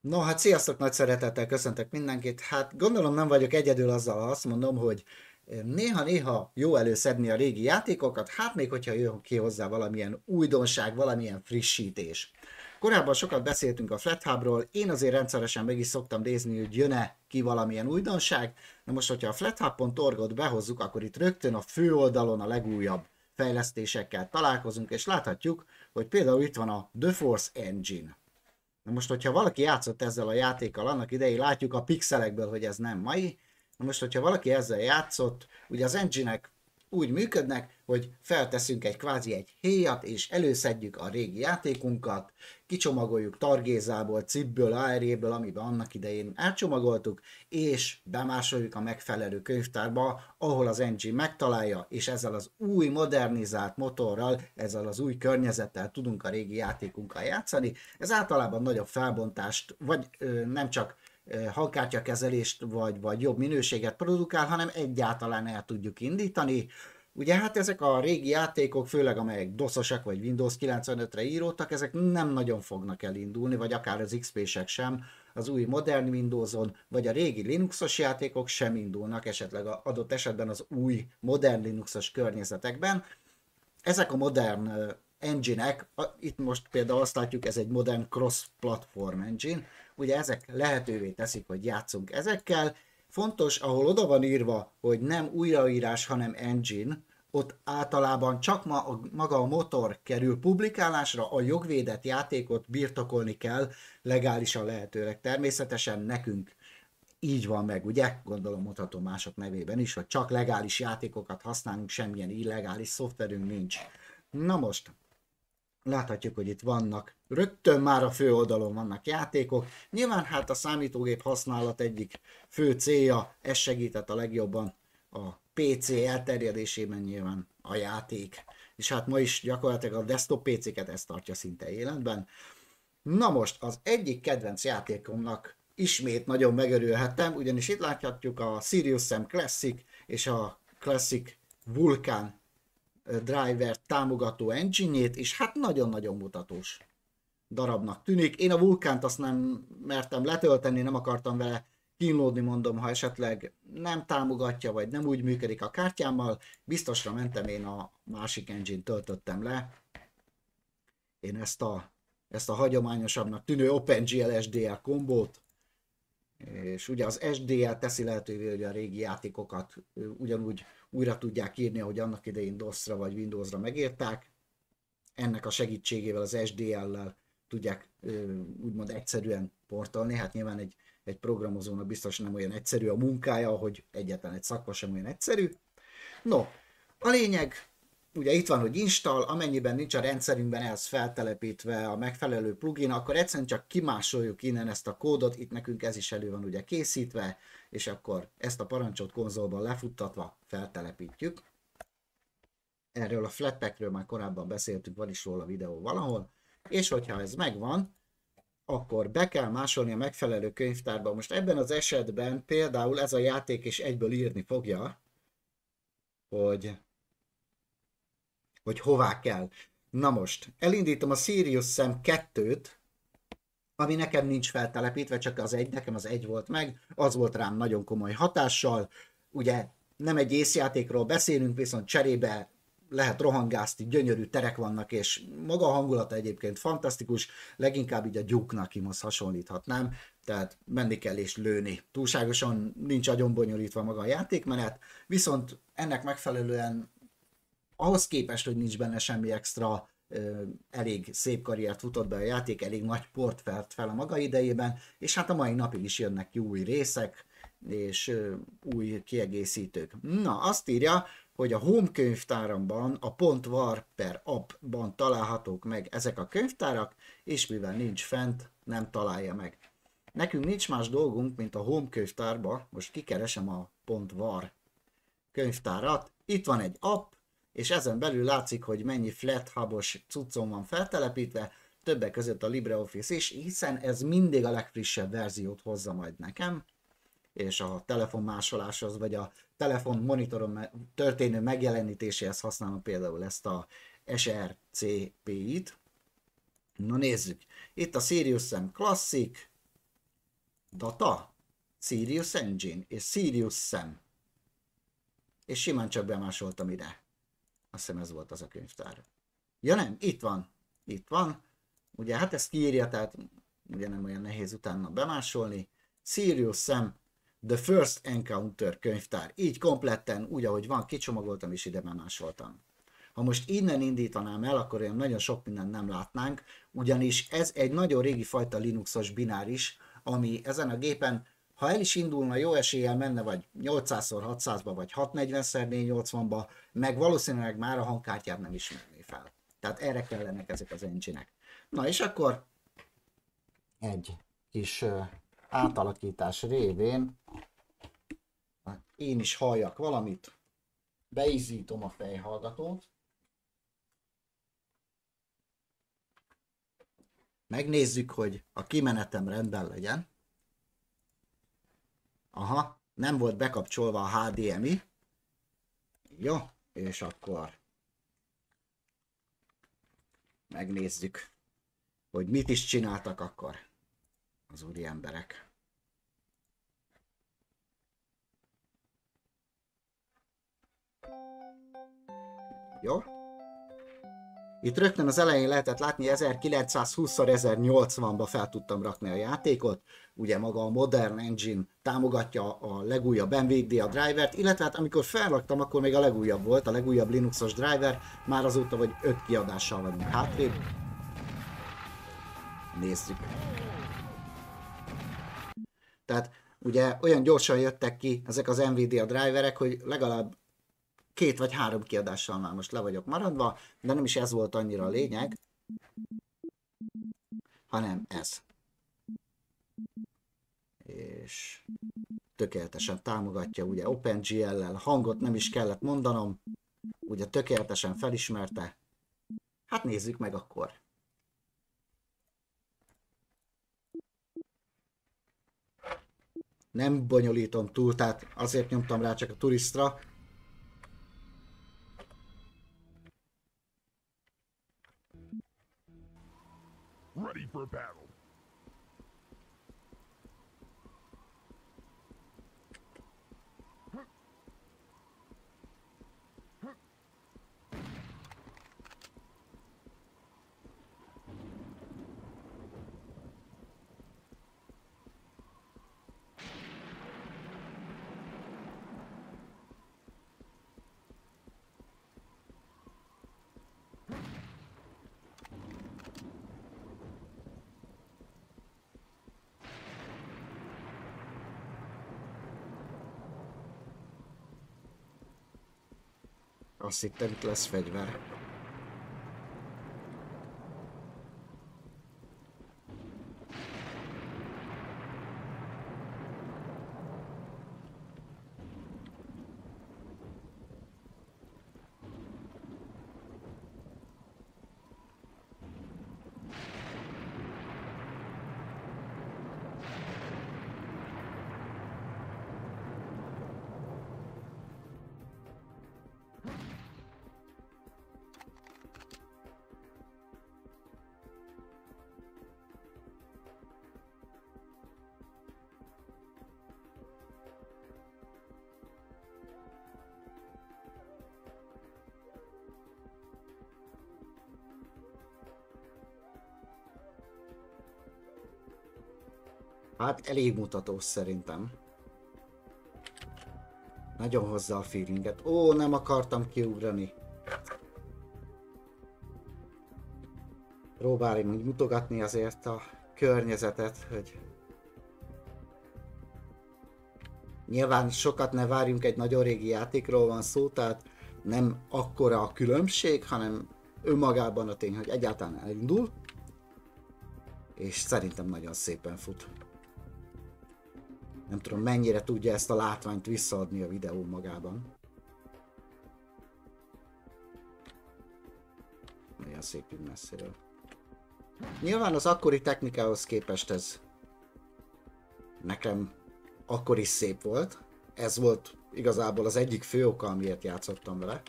No, hát sziasztok, nagy szeretettel köszöntök mindenkit. Hát gondolom nem vagyok egyedül azzal, ha azt mondom, hogy néha-néha jó előszedni a régi játékokat, hát még hogyha jön ki hozzá valamilyen újdonság, valamilyen frissítés. Korábban sokat beszéltünk a FlatHubról, én azért rendszeresen meg is szoktam nézni, hogy jön-e ki valamilyen újdonság. Na most, hogyha a flathub.org-ot behozzuk, akkor itt rögtön a főoldalon a legújabb fejlesztésekkel találkozunk, és láthatjuk, hogy például itt van a The Force Engine. Na most, hogyha valaki játszott ezzel a játékkal annak idején, látjuk a pixelekből, hogy ez nem mai. Na most, hogyha valaki ezzel játszott, ugye az engine úgy működnek, hogy felteszünk egy kvázi egy héjat, és előszedjük a régi játékunkat, kicsomagoljuk targézából, cipből, AR-ből, amiben annak idején elcsomagoltuk, és bemásoljuk a megfelelő könyvtárba, ahol az engine megtalálja, és ezzel az új modernizált motorral, ezzel az új környezettel tudunk a régi játékunkkal játszani. Ez általában nagyobb felbontást, vagy ö, nem csak hangkártyakezelést vagy, vagy jobb minőséget produkál, hanem egyáltalán el tudjuk indítani. Ugye hát ezek a régi játékok, főleg amelyek DOS-osak vagy Windows 95-re íródtak, ezek nem nagyon fognak elindulni, vagy akár az XP-sek sem, az új modern Windows-on, vagy a régi Linuxos játékok sem indulnak, esetleg adott esetben az új modern Linuxos környezetekben. Ezek a modern engine-ek, itt most például azt látjuk, ez egy modern cross-platform engine, ugye ezek lehetővé teszik, hogy játszunk ezekkel. Fontos, ahol oda van írva, hogy nem újraírás, hanem engine, ott általában csak ma, a, maga a motor kerül publikálásra, a jogvédett játékot birtokolni kell legálisan lehetőleg. Természetesen nekünk így van meg, ugye? Gondolom mondhatom mások nevében is, hogy csak legális játékokat használunk, semmilyen illegális szoftverünk nincs. Na most, láthatjuk, hogy itt vannak, rögtön már a fő oldalon vannak játékok. Nyilván hát a számítógép használat egyik fő célja, ez segített a legjobban a PC elterjedésében nyilván a játék. És hát ma is gyakorlatilag a desktop PC-ket ezt tartja szinte életben. Na most az egyik kedvenc játékomnak ismét nagyon megörülhettem, ugyanis itt láthatjuk a Sirius Sam Classic és a Classic Vulkan driver támogató engine és hát nagyon-nagyon mutatós darabnak tűnik. Én a vulkánt azt nem mertem letölteni, nem akartam vele kínlódni, mondom, ha esetleg nem támogatja, vagy nem úgy működik a kártyámmal, biztosra mentem, én a másik engine töltöttem le. Én ezt a, ezt a hagyományosabbnak tűnő OpenGL SDL kombót, és ugye az SDL teszi lehetővé, hogy a régi játékokat ugyanúgy újra tudják írni, ahogy annak idején DOS-ra vagy Windows-ra megírták. Ennek a segítségével, az SDL-lel tudják úgymond egyszerűen portolni. Hát nyilván egy, egy programozónak biztos nem olyan egyszerű a munkája, hogy egyetlen egy szakma sem olyan egyszerű. No, a lényeg, ugye itt van, hogy install, amennyiben nincs a rendszerünkben ez feltelepítve a megfelelő plugin, akkor egyszerűen csak kimásoljuk innen ezt a kódot, itt nekünk ez is elő van ugye készítve, és akkor ezt a parancsot konzolban lefuttatva feltelepítjük. Erről a Flatpakről már korábban beszéltünk, van is róla videó valahol, és hogyha ez megvan, akkor be kell másolni a megfelelő könyvtárba. Most ebben az esetben például ez a játék is egyből írni fogja, hogy, hogy hová kell. Na most, elindítom a Sirius Sam 2-t, ami nekem nincs feltelepítve, csak az egy, nekem az egy volt meg, az volt rám nagyon komoly hatással. Ugye nem egy észjátékról beszélünk, viszont cserébe lehet rohangászni, gyönyörű terek vannak, és maga a hangulata egyébként fantasztikus, leginkább így a gyúknak hasonlíthatnám, tehát menni kell és lőni. Túlságosan nincs agyon bonyolítva maga a játékmenet, viszont ennek megfelelően ahhoz képest, hogy nincs benne semmi extra, elég szép karriert futott be a játék, elég nagy port felt fel a maga idejében, és hát a mai napig is jönnek ki új részek, és új kiegészítők. Na, azt írja, hogy a home könyvtáramban, a .var per appban találhatók meg ezek a könyvtárak, és mivel nincs fent, nem találja meg. Nekünk nincs más dolgunk, mint a home könyvtárba, most kikeresem a .var könyvtárat, itt van egy app, és ezen belül látszik, hogy mennyi flat hubos cuccom van feltelepítve, többek között a LibreOffice is, hiszen ez mindig a legfrissebb verziót hozza majd nekem, és a telefonmásoláshoz, vagy a telefon monitoron történő megjelenítéséhez használom például ezt a SRCP-it. Na nézzük. Itt a Sirius Sam Classic, Data, Sirius Engine és Sirius Sam. És simán csak bemásoltam ide. Azt hiszem ez volt az a könyvtár. Ja nem, itt van. Itt van. Ugye hát ezt kiírja, tehát ugye nem olyan nehéz utána bemásolni. Sirius Sam The First Encounter könyvtár. Így kompletten, úgy ahogy van, kicsomagoltam és ide bemásoltam. Ha most innen indítanám el, akkor olyan nagyon sok mindent nem látnánk, ugyanis ez egy nagyon régi fajta Linuxos bináris, ami ezen a gépen, ha el is indulna, jó eséllyel menne vagy 800x600-ba, vagy 640x480-ba, meg valószínűleg már a hangkártyát nem ismerné fel. Tehát erre kellenek ezek az engine. Na és akkor egy kis átalakítás révén én is halljak valamit, beizítom a fejhallgatót, megnézzük, hogy a kimenetem rendben legyen. Aha, nem volt bekapcsolva a HDMI. Jó, és akkor megnézzük, hogy mit is csináltak akkor az úri emberek. Jó? Itt rögtön az elején lehetett látni 1920x1080-ba fel tudtam rakni a játékot. Ugye maga a Modern Engine támogatja a legújabb NVIDIA drivert, illetve hát amikor felraktam, akkor még a legújabb volt, a legújabb Linuxos driver, már azóta vagy 5 kiadással vagyunk hátrébb. Nézzük. Tehát ugye olyan gyorsan jöttek ki ezek az Nvidia driverek, hogy legalább két vagy három kiadással már most le vagyok maradva, de nem is ez volt annyira a lényeg, hanem ez. És tökéletesen támogatja, ugye OpenGL-lel, hangot nem is kellett mondanom, ugye tökéletesen felismerte. Hát nézzük meg akkor. nem bonyolítom túl, tehát azért nyomtam rá csak a turistra. For battle. Azt hittem, itt lesz fegyver. Hát elég mutatós szerintem. Nagyon hozza a feelinget. Ó, nem akartam kiugrani. Próbáljunk mutogatni azért a környezetet, hogy Nyilván sokat ne várjunk, egy nagyon régi játékról van szó, tehát nem akkora a különbség, hanem önmagában a tény, hogy egyáltalán elindul, és szerintem nagyon szépen fut nem tudom mennyire tudja ezt a látványt visszaadni a videó magában. Nagyon szép így messziről. Nyilván az akkori technikához képest ez nekem akkor is szép volt. Ez volt igazából az egyik fő oka, amiért játszottam vele.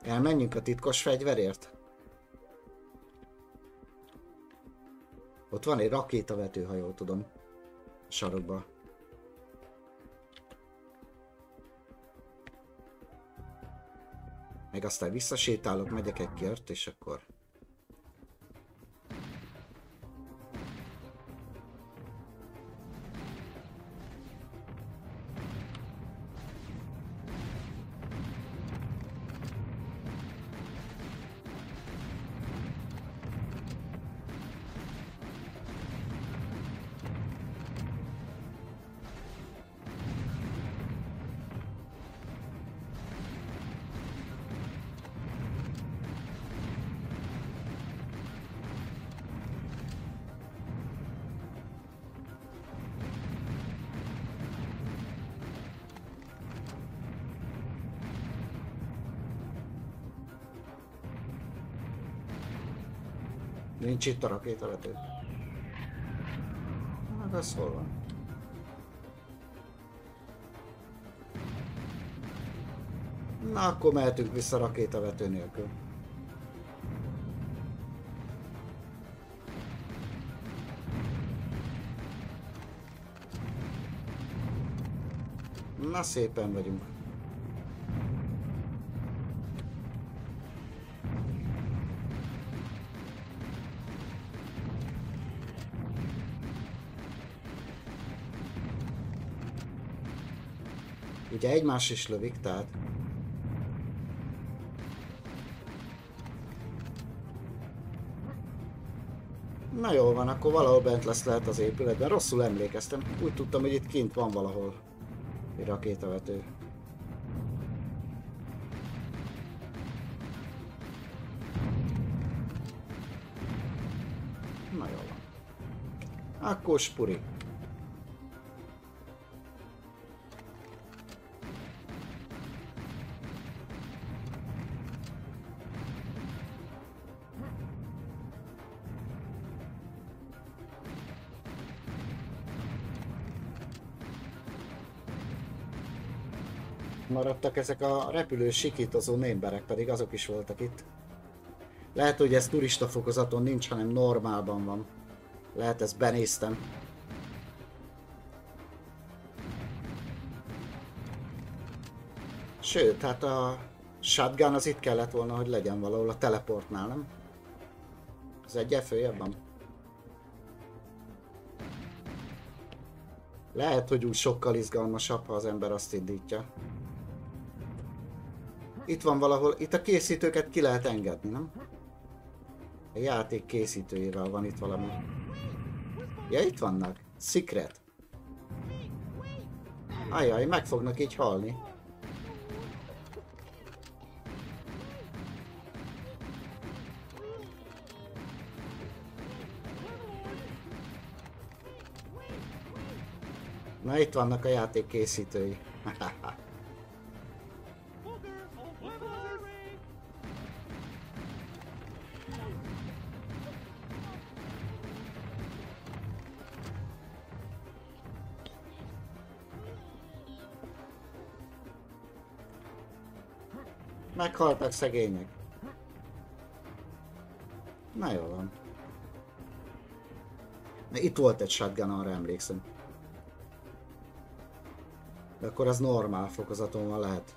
Elmenjünk a titkos fegyverért? Ott van egy rakétavető, ha jól tudom. Sarokba. Meg aztán visszasétálok, megyek egy kört, és akkor... Nincs itt a rakétavető. Meg az hol van? Na, akkor mehetünk vissza rakétavető nélkül. Na, szépen vagyunk. Ugye egymás is lövik, tehát... Na jó van, akkor valahol bent lesz lehet az épületben. Rosszul emlékeztem. Úgy tudtam, hogy itt kint van valahol egy rakétavető. Na jó van. Akkor spuri. Maradtak ezek a repülő sikítozó némberek, pedig azok is voltak itt. Lehet, hogy ez turista fokozaton nincs, hanem normálban van. Lehet, ezt benéztem. Sőt, hát a shotgun az itt kellett volna, hogy legyen valahol a teleportnál, nem? Ez egy följebb van. Lehet, hogy úgy sokkal izgalmasabb, ha az ember azt indítja. Itt van valahol, itt a készítőket ki lehet engedni, nem? A játék készítőjével van itt valami. Ja, itt vannak. Secret. Ajaj, meg fognak így halni. Na itt vannak a játék készítői. Meghaltak szegények. Na jó van. Na, itt volt egy shotgun, arra emlékszem. De akkor az normál fokozaton van lehet.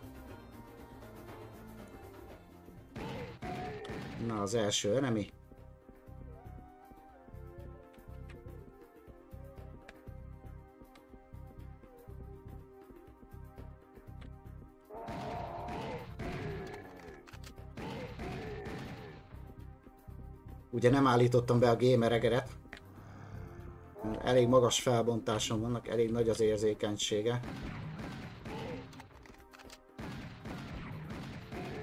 Na, az első enemi. Ugye nem állítottam be a gamer egeret. Elég magas felbontáson vannak, elég nagy az érzékenysége.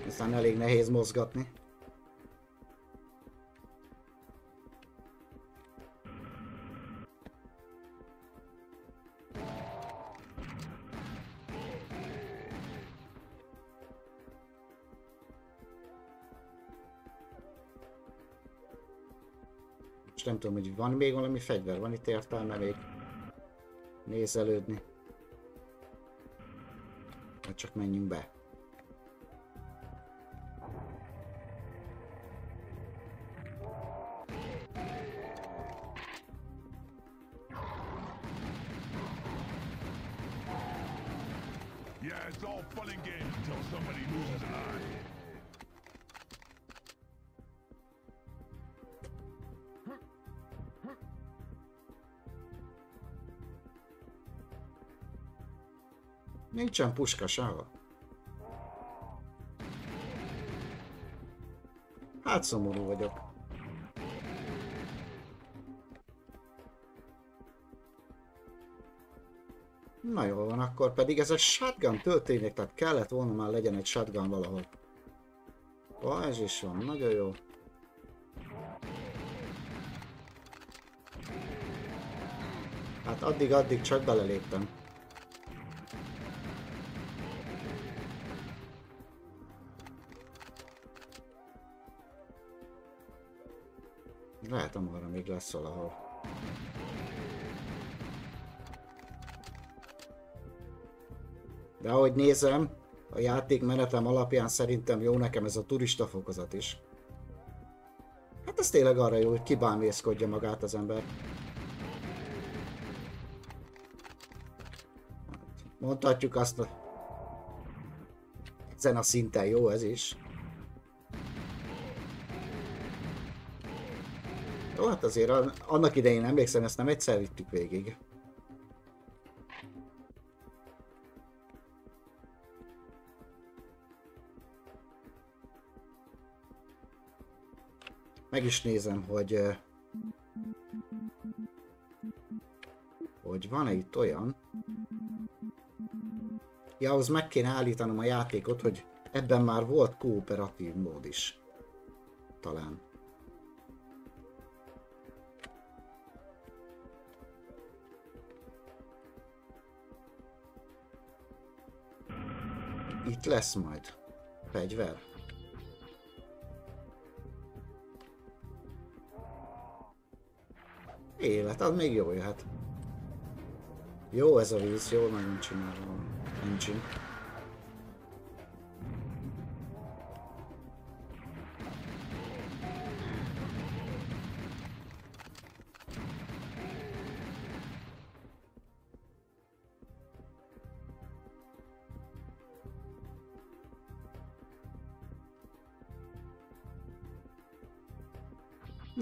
Aztán elég nehéz mozgatni. nem tudom, hogy van még valami fegyver, van itt értelme még nézelődni. Hát csak menjünk be. Yeah, it's all fun and games until somebody loses an eye. Nincsen puska sehol. Hát szomorú vagyok. Na jól van, akkor pedig ez a shotgun történik, tehát kellett volna már legyen egy shotgun valahol. Ó, ez is van, nagyon jó. Hát addig-addig csak beleléptem. Lehet, arra még lesz valahol. De ahogy nézem, a játék menetem alapján szerintem jó nekem ez a turista fokozat is. Hát ez tényleg arra jó, hogy kibámészkodja magát az ember. Mondhatjuk azt, ezen a szinten jó ez is. Hát azért annak idején emlékszem, ezt nem egyszer vittük végig. Meg is nézem, hogy hogy van-e itt olyan. Ja, ahhoz meg kéne állítanom a játékot, hogy ebben már volt kooperatív mód is. Talán. Itt lesz majd fegyver. Élet, az még jó jöhet. Jó ez a víz, jó nagyon csinálva van.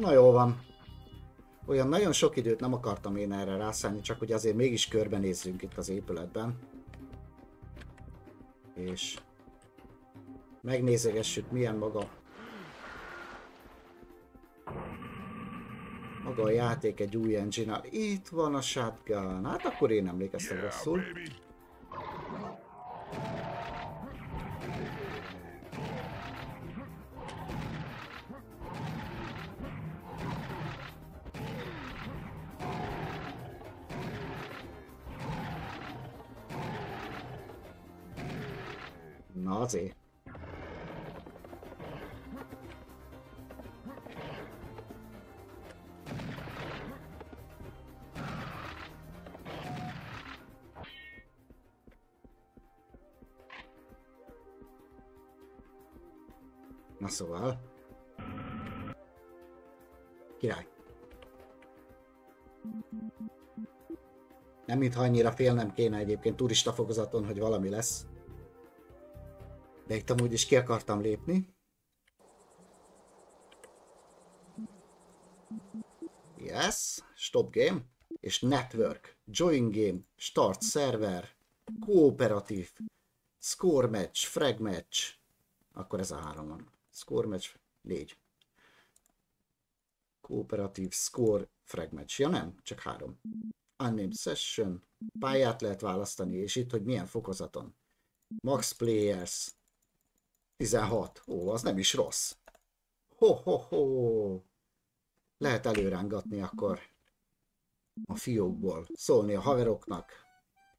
Na jó van. Olyan nagyon sok időt nem akartam én erre rászállni, csak hogy azért mégis körbenézzünk itt az épületben. És megnézegessük milyen maga maga a játék egy új engine. Itt van a shotgun. Hát akkor én emlékeztem rosszul. Azért. Na szóval. Király. Nem mintha annyira félnem kéne egyébként turista fokozaton, hogy valami lesz. De itt amúgy is ki akartam lépni. Yes, stop game. És network, join game, start server, kooperatív, score match, frag match. Akkor ez a három van. Score match, négy. Kooperatív, score, frag match. Ja nem, csak három. Unnamed session, pályát lehet választani, és itt, hogy milyen fokozaton. Max players, 16. Ó, az nem is rossz. Ho-ho-ho! Lehet előrángatni akkor a fiókból, szólni a haveroknak.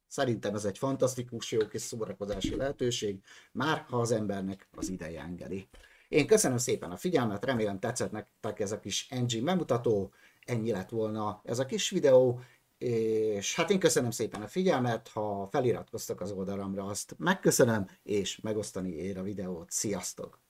Szerintem ez egy fantasztikus jó kis szórakozási lehetőség, már ha az embernek az ideje engedi. Én köszönöm szépen a figyelmet, remélem tetszett nektek ez a kis engine bemutató, ennyi lett volna ez a kis videó, és hát én köszönöm szépen a figyelmet, ha feliratkoztak az oldalamra, azt megköszönöm, és megosztani ér a videót. Sziasztok!